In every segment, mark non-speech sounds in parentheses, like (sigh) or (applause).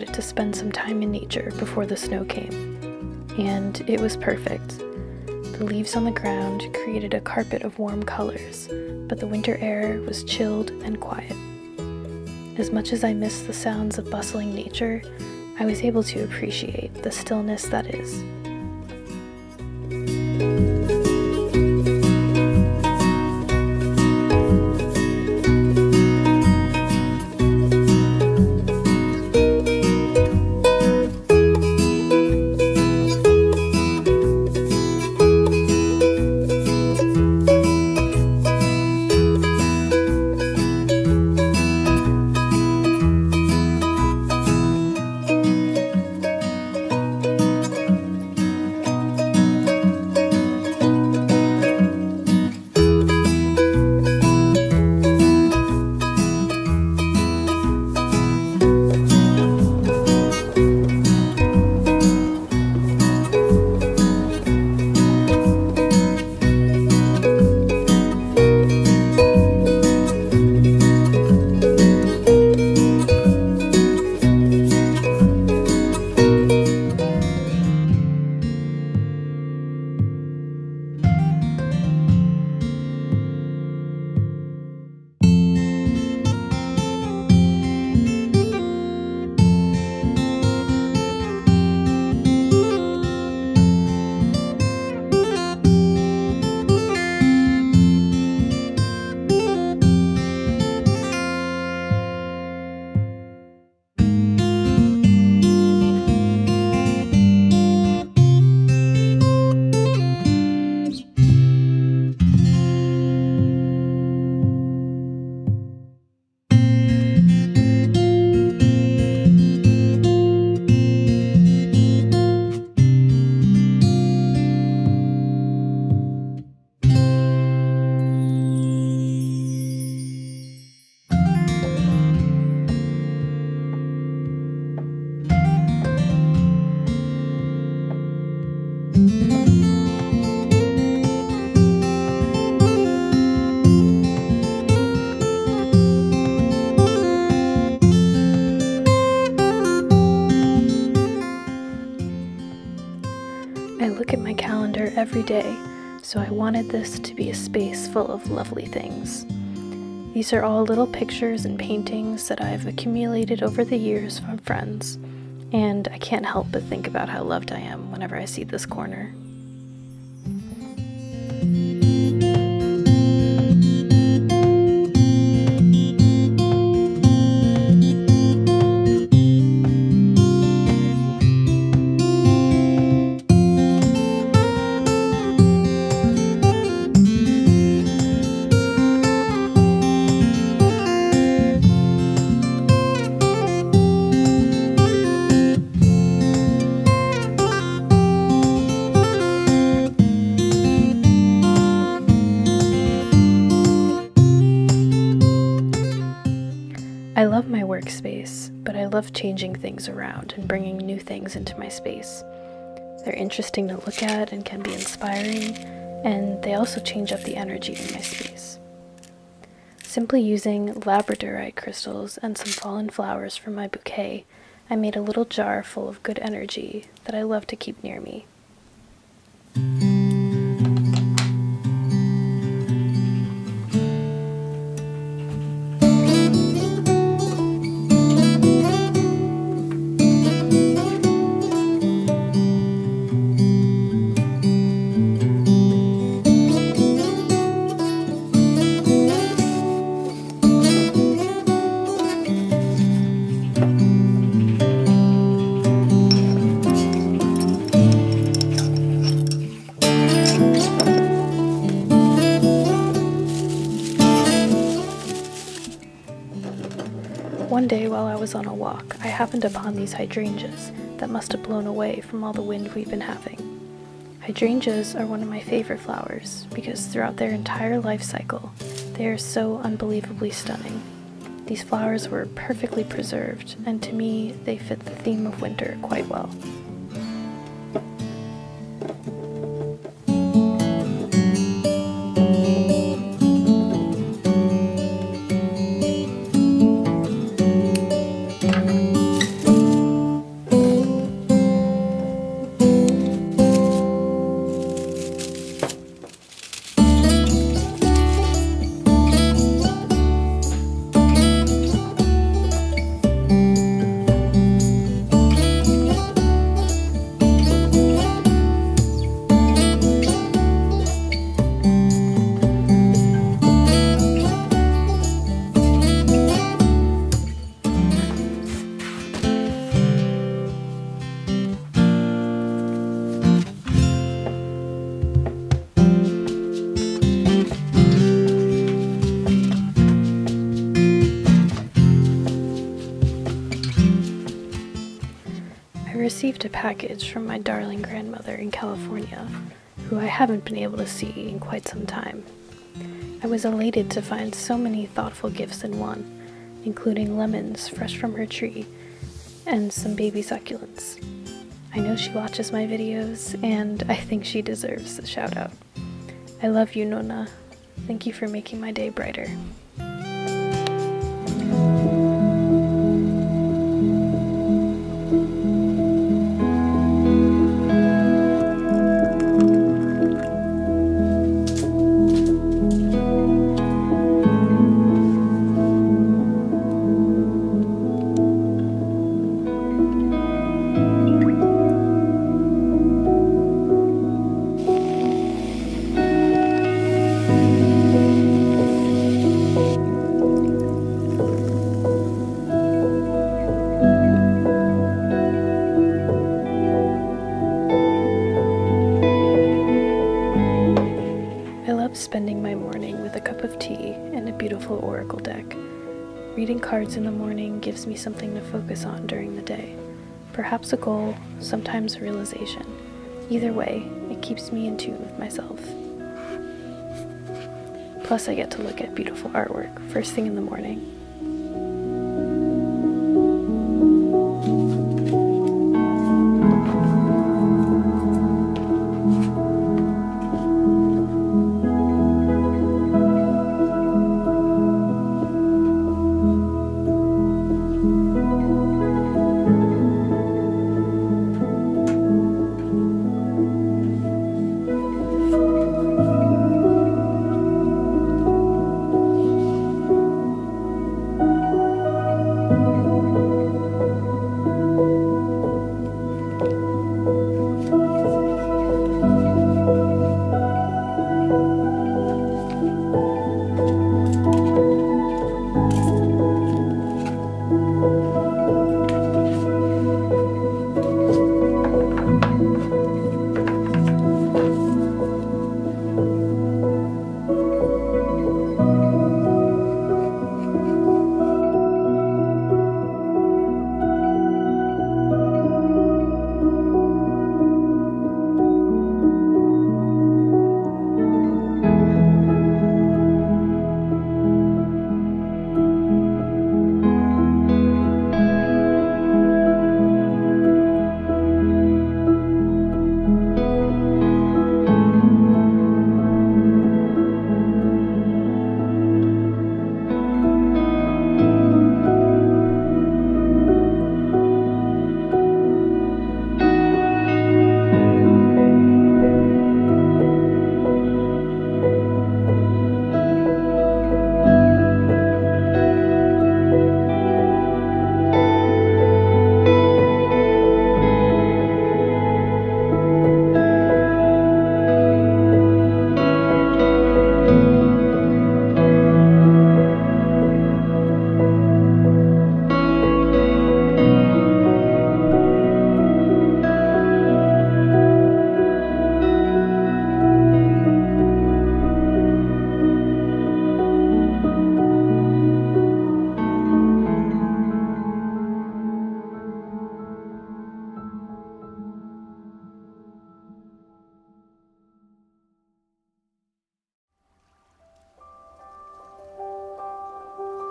decided to spend some time in nature before the snow came. And it was perfect. The leaves on the ground created a carpet of warm colors, but the winter air was chilled and quiet. As much as I missed the sounds of bustling nature, I was able to appreciate the stillness that is. Day, so I wanted this to be a space full of lovely things. These are all little pictures and paintings that I've accumulated over the years from friends, and I can't help but think about how loved I am whenever I see this corner. Love changing things around and bringing new things into my space. They're interesting to look at and can be inspiring, and they also change up the energy in my space. Simply using labradorite crystals and some fallen flowers from my bouquet, I made a little jar full of good energy that I love to keep near me. One day while I was on a walk, I happened upon these hydrangeas that must have blown away from all the wind we've been having. Hydrangeas are one of my favorite flowers because throughout their entire life cycle, they are so unbelievably stunning. These flowers were perfectly preserved, and to me, they fit the theme of winter quite well. Received a package from my darling grandmother in California, who I haven't been able to see in quite some time. I was elated to find so many thoughtful gifts in one, including lemons fresh from her tree and some baby succulents. I know she watches my videos, and I think she deserves a shout out. I love you, Nona. Thank you for making my day brighter. Reading cards in the morning gives me something to focus on during the day. Perhaps a goal, sometimes a realization. Either way, it keeps me in tune with myself. Plus, I get to look at beautiful artwork first thing in the morning.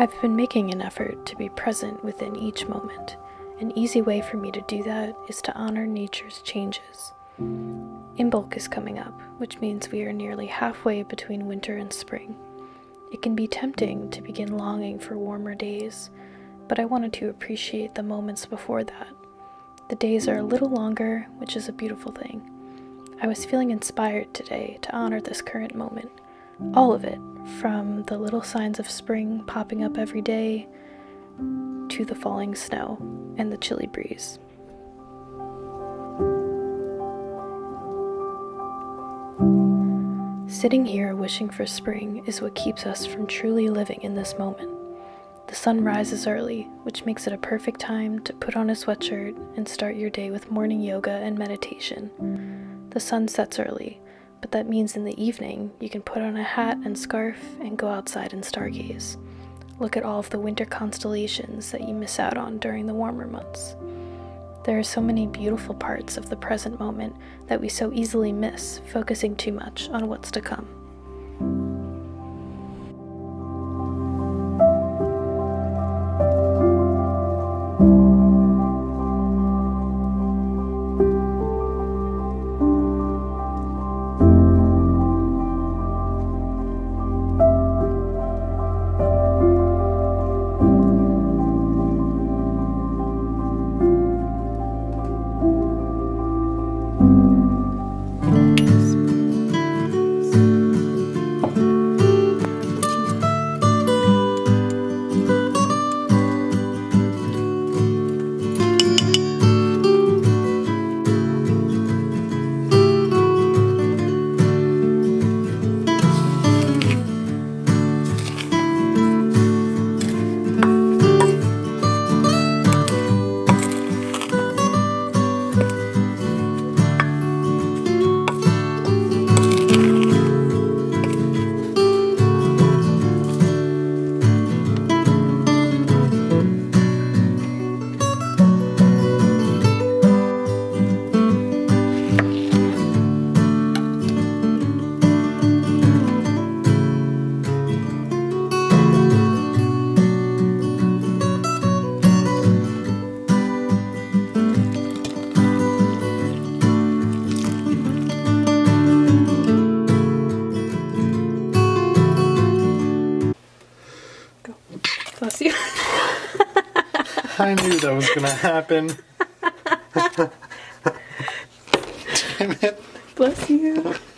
I've been making an effort to be present within each moment. An easy way for me to do that is to honor nature's changes. Imbolc is coming up, which means we are nearly halfway between winter and spring. It can be tempting to begin longing for warmer days, but I wanted to appreciate the moments before that. The days are a little longer, which is a beautiful thing. I was feeling inspired today to honor this current moment all of it, from the little signs of spring popping up every day to the falling snow and the chilly breeze. Sitting here wishing for spring is what keeps us from truly living in this moment. The sun rises early, which makes it a perfect time to put on a sweatshirt and start your day with morning yoga and meditation. The sun sets early, but that means in the evening you can put on a hat and scarf and go outside and stargaze. Look at all of the winter constellations that you miss out on during the warmer months. There are so many beautiful parts of the present moment that we so easily miss, focusing too much on what's to come. I knew that was gonna happen. Damn (laughs) it. Bless you. (laughs)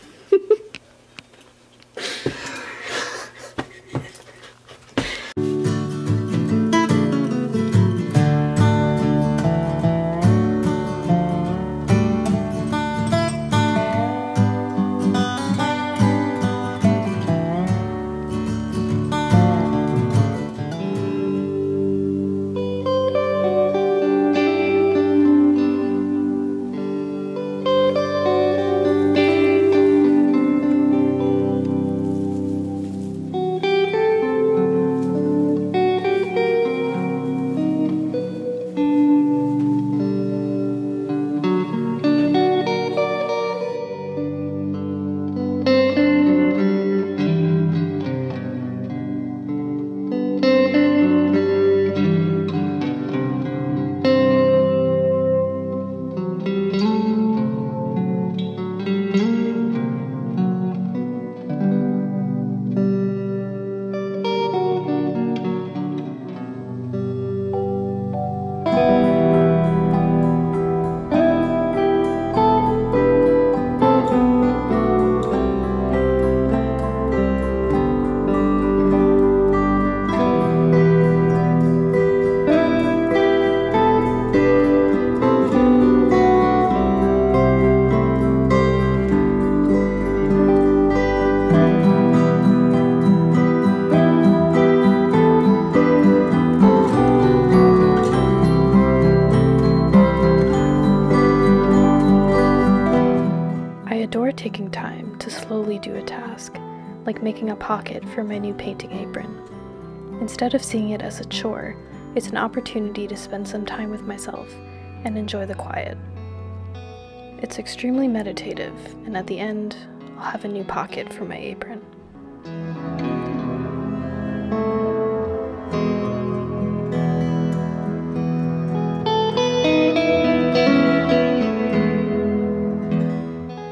pocket for my new painting apron. Instead of seeing it as a chore, it's an opportunity to spend some time with myself and enjoy the quiet. It's extremely meditative, and at the end, I'll have a new pocket for my apron.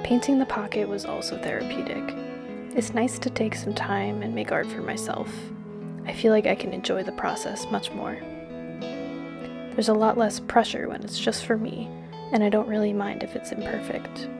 Painting the pocket was also therapeutic. It's nice to take some time and make art for myself. I feel like I can enjoy the process much more. There's a lot less pressure when it's just for me, and I don't really mind if it's imperfect.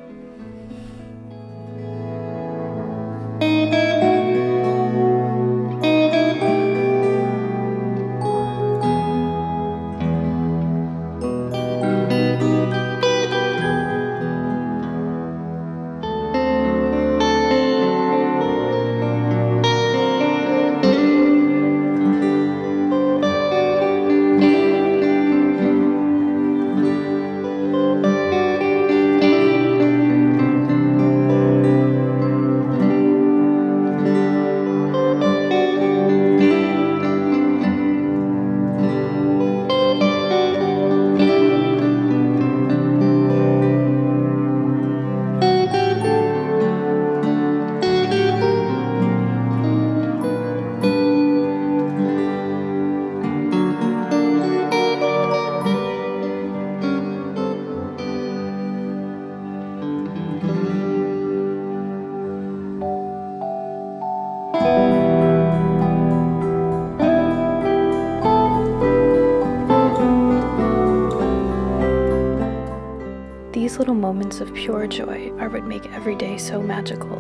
Moments of pure joy are what make every day so magical,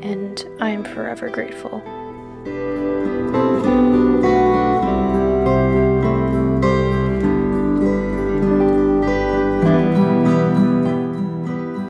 and I am forever grateful.